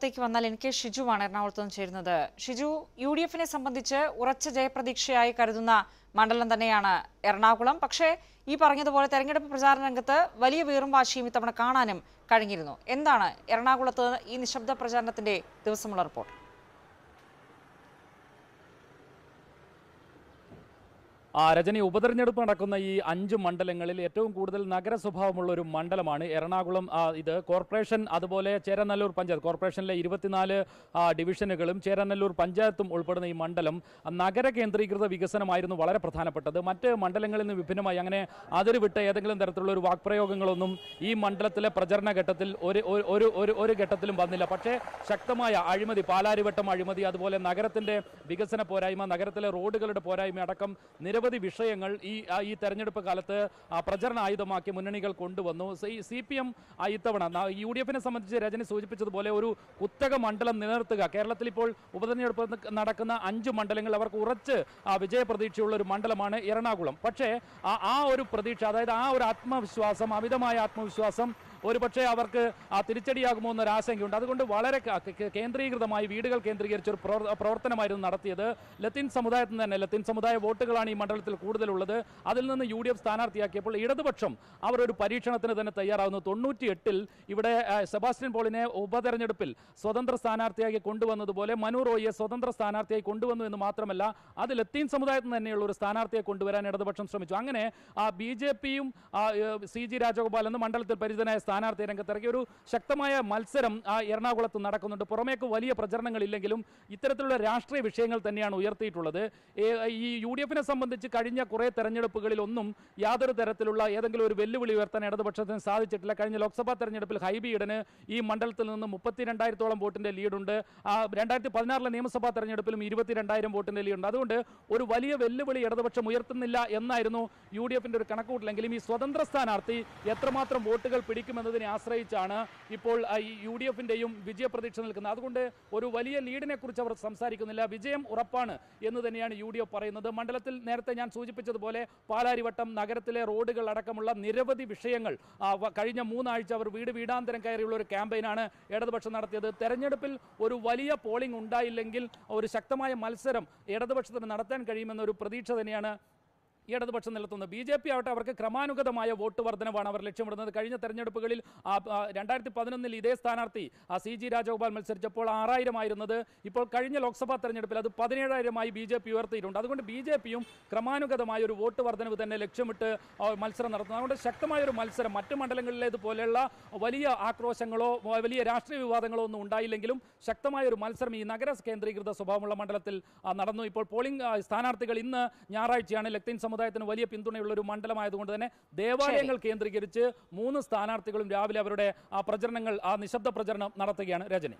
എറണാകുളത്തേക്ക് വന്നാൽ എനിക്ക് ഷിജുവാണ് എറണാകുളത്ത് നിന്ന് ചേരുന്നത്. ഷിജു യു ഡി എഫിനെ സംബന്ധിച്ച് ഉറച്ച ജയപ്രതീക്ഷയായി കരുതുന്ന മണ്ഡലം തന്നെയാണ് എറണാകുളം. പക്ഷേ ഈ പറഞ്ഞതുപോലെ തെരഞ്ഞെടുപ്പ് പ്രചാരണ രംഗത്ത് വലിയ വീറും വാശിയും ഇത്തവണ കാണാനും കഴിഞ്ഞിരുന്നു. എന്താണ് എറണാകുളത്ത് ഈ നിശബ്ദ പ്രചാരണത്തിന്റെ ദിവസമുള്ള റിപ്പോർട്ട്? രജനി ഉപതെരഞ്ഞെടുപ്പ് നടക്കുന്ന ഈ അഞ്ച് മണ്ഡലങ്ങളിൽ ഏറ്റവും കൂടുതൽ നഗരസ്വഭാവമുള്ള ഒരു മണ്ഡലമാണ് എറണാകുളം ഇത് കോർപ്പറേഷൻ അതുപോലെ ചേരനല്ലൂർ പഞ്ചായത്ത്. കോർപ്പറേഷനിലെ ഇരുപത്തിനാല് ഡിവിഷനുകളും ചേരനല്ലൂർ പഞ്ചായത്തും ഉൾപ്പെടുന്ന ഈ മണ്ഡലം നഗര കേന്ദ്രീകൃത വികസനമായിരുന്നു വളരെ പ്രധാനപ്പെട്ടത്. മറ്റ് മണ്ഡലങ്ങളിൽ നിന്ന് വിഭിന്നമായി അങ്ങനെ അതിരുവിട്ട് ഏതെങ്കിലും തരത്തിലുള്ള ഒരു വാക്പ്രയോഗങ്ങളൊന്നും ഈ മണ്ഡലത്തിലെ പ്രചരണ ഘട്ടത്തിൽ ഒരു ഒരു- ഒരു ഒരു ഘട്ടത്തിലും വന്നില്ല. പക്ഷേ ശക്തമായ അഴിമതി പാലാരിവട്ടം അഴിമതി അതുപോലെ നഗരത്തിന്റെ വികസന പോരായ്മ നഗരത്തിലെ റോഡുകളുടെ പോരായ്മ അടക്കം നിരവധി വിഷയങ്ങൾ ഈ ഈ തെരഞ്ഞെടുപ്പ് കാലത്ത് പ്രചരണ ആയുധമാക്കി മുന്നണികൾ കൊണ്ടുവന്നു. സി പി എം ഇത്തവണ യു ഡി എഫിനെ സംബന്ധിച്ച് രജനി സൂചിപ്പിച്ചതുപോലെ ഒരു കുത്തക മണ്ഡലം നിലനിർത്തുക. കേരളത്തിൽ ഇപ്പോൾ ഉപതെരഞ്ഞെടുപ്പ് നടക്കുന്ന അഞ്ച് മണ്ഡലങ്ങൾ അവർക്ക് ഉറച്ച് വിജയപ്രതീക്ഷയുള്ള ഒരു മണ്ഡലമാണ് എറണാകുളം. പക്ഷേ ആ ഒരു പ്രതീക്ഷ അതായത് ആ ഒരു ആത്മവിശ്വാസം അമിതമായ ആത്മവിശ്വാസം ഒരുപക്ഷെ അവർക്ക് ആ തിരിച്ചടിയാകുമോ എന്നൊരു ആശങ്കയുണ്ട്. അതുകൊണ്ട് വളരെ കേന്ദ്രീകൃതമായി വീടുകൾ കേന്ദ്രീകരിച്ചൊരു പ്രവർത്തനമായിരുന്നു നടത്തിയത്. ലത്തീൻ സമുദായത്തിൽ നിന്ന് തന്നെ ലത്തീൻ സമുദായ വോട്ടുകളാണ് ഈ മണ്ഡലത്തിൽ കൂടുതലുള്ളത്. അതിൽ നിന്ന് യു ഡി എഫ് സ്ഥാനാർത്ഥിയാക്കിയപ്പോൾ ഇടതുപക്ഷം അവർ ഒരു പരീക്ഷണത്തിന് തന്നെ തയ്യാറാവുന്നു. തൊണ്ണൂറ്റി എട്ടിൽ ഇവിടെ സെബാസ്റ്റ്യൻ പോളിനെ ഉപതെരഞ്ഞെടുപ്പിൽ സ്വതന്ത്ര സ്ഥാനാർത്ഥിയാക്കി കൊണ്ടുവന്നതുപോലെ മനു റോയിയെ സ്വതന്ത്ര സ്ഥാനാർത്ഥിയായി കൊണ്ടുവന്നു എന്ന് മാത്രമല്ല അത് ലത്തീൻ സമുദായത്തിൽ തന്നെയുള്ള ഒരു സ്ഥാനാർത്ഥിയെ കൊണ്ടുവരാൻ ഇടതുപക്ഷം ശ്രമിച്ചു. അങ്ങനെ ആ ബി ജെ പിയും സി ജി രാജഗോപാൽ എന്ന് മണ്ഡലത്തിൽ പരിചിതനായ സ്ഥാനാർത്ഥി രംഗത്തിറക്കി ഒരു ശക്തമായ മത്സരം ആ എറണാകുളത്ത് നടക്കുന്നുണ്ട്. പുറമേക്ക് വലിയ പ്രചരണങ്ങളില്ലെങ്കിലും ഇത്തരത്തിലുള്ള രാഷ്ട്രീയ വിഷയങ്ങൾ തന്നെയാണ് ഉയർത്തിയിട്ടുള്ളത്. ഈ യു ഡി എഫിനെ സംബന്ധിച്ച് കഴിഞ്ഞ കുറേ തെരഞ്ഞെടുപ്പുകളിൽ ഒന്നും യാതൊരു തരത്തിലുള്ള ഏതെങ്കിലും ഒരു വെല്ലുവിളി ഉയർത്താൻ ഇടതുപക്ഷത്തിന് സാധിച്ചിട്ടില്ല. കഴിഞ്ഞ ലോക്സഭാ തെരഞ്ഞെടുപ്പിൽ ഹൈബി ഈഡന് ഈ മണ്ഡലത്തിൽ നിന്ന് മുപ്പത്തി രണ്ടായിരത്തോളം വോട്ടിന്റെ ലീഡുണ്ട്. ആ രണ്ടായിരത്തി പതിനാറിലെ നിയമസഭാ തെരഞ്ഞെടുപ്പിലും ഇരുപത്തി രണ്ടായിരം വോട്ടിന്റെ ലീഡുണ്ട്. അതുകൊണ്ട് ഒരു വലിയ വെല്ലുവിളി ഇടതുപക്ഷം ഉയർത്തുന്നില്ല എന്നായിരുന്നു യു ഡി എഫിന്റെ ഒരു കണക്കുകൂട്ടിലെങ്കിലും ഈ സ്വതന്ത്ര സ്ഥാനാർത്ഥി എത്രമാത്രം വോട്ടുകൾ പിടിക്കുമെന്നതിനെ ആശ്രയിച്ചാണ് ഇപ്പോൾ ഈ യു ഡി എഫിന്റെയും വിജയപ്രതീക്ഷ നിൽക്കുന്നത്. അതുകൊണ്ട് ഒരു വലിയ ലീഡിനെ കുറിച്ച് അവർ സംസാരിക്കുന്നില്ല. വിജയം ഉറപ്പാണ് എന്ന് തന്നെയാണ് യു പറയുന്നത്. മണ്ഡലത്തിൽ നേരത്തെ ഞാൻ സൂചിപ്പിച്ചതുപോലെ പാലാരിവട്ടം നഗരത്തിലെ റോഡുകൾ അടക്കമുള്ള നിരവധി വിഷയങ്ങൾ കഴിഞ്ഞ മൂന്നാഴ്ച അവർ വീട് വീടാന്തരം കയറിയുള്ള ഒരു ക്യാമ്പയിനാണ് ഇടതുപക്ഷം നടത്തിയത്. തെരഞ്ഞെടുപ്പിൽ ഒരു വലിയ പോളിംഗ് ഉണ്ടായില്ലെങ്കിൽ ഒരു ശക്തമായ മത്സരം ഇടതുപക്ഷത്തിന് നടത്താൻ കഴിയുമെന്നൊരു പ്രതീക്ഷ തന്നെയാണ് ഈ ഇടതുപക്ഷം നിലത്തുന്നത് ബി ജെ പി ആവട്ടെ അവർക്ക് ക്രമാനുഗതമായ വോട്ട് വർധനവാണ് അവർ ലക്ഷ്യമിടുന്നത്. കഴിഞ്ഞ തെരഞ്ഞെടുപ്പുകളിൽ രണ്ടായിരത്തി പതിനൊന്നിൽ ഇതേ സ്ഥാനാർത്ഥി സി ജി രാജഗോപാൽ മത്സരിച്ചപ്പോൾ ആറായിരം ആയിരുന്നത്. ഇപ്പോൾ കഴിഞ്ഞ ലോക്സഭാ തെരഞ്ഞെടുപ്പിൽ അത് പതിനേഴായിരമായി ബി ജെ പി ഉയർത്തിയിട്ടുണ്ട്. അതുകൊണ്ട് ബി ജെ പിയും ക്രമാനുഗതമായ ഒരു വോട്ട് വർധനവ് തന്നെ ലക്ഷ്യമിട്ട് മത്സരം നടത്തുന്നത് അതുകൊണ്ട് ശക്തമായ ഒരു മത്സരം മറ്റ് മണ്ഡലങ്ങളിലേതുപോലെയുള്ള വലിയ ആക്രോശങ്ങളോ വലിയ രാഷ്ട്രീയ വിവാദങ്ങളോ ഒന്നും ഉണ്ടായില്ലെങ്കിലും ശക്തമായ ഒരു മത്സരം ഈ നഗര കേന്ദ്രീകൃത സ്വഭാവമുള്ള മണ്ഡലത്തിൽ നടന്നു. ഇപ്പോൾ പോളിംഗ് സ്ഥാനാർത്ഥികൾ ഇന്ന് ഞായറാഴ്ചയാണ് ലത്തീൻ സമുദായത്തിന് വലിയ പിന്തുണയുള്ള ഒരു മണ്ഡലമായതുകൊണ്ട് തന്നെ ദേവാലയങ്ങൾ കേന്ദ്രീകരിച്ച് മൂന്ന് സ്ഥാനാർത്ഥികളും രാവിലെ അവരുടെ ആ പ്രചരണങ്ങൾ ആ നിശബ്ദ പ്രചരണം നടത്തുകയാണ് രജനി.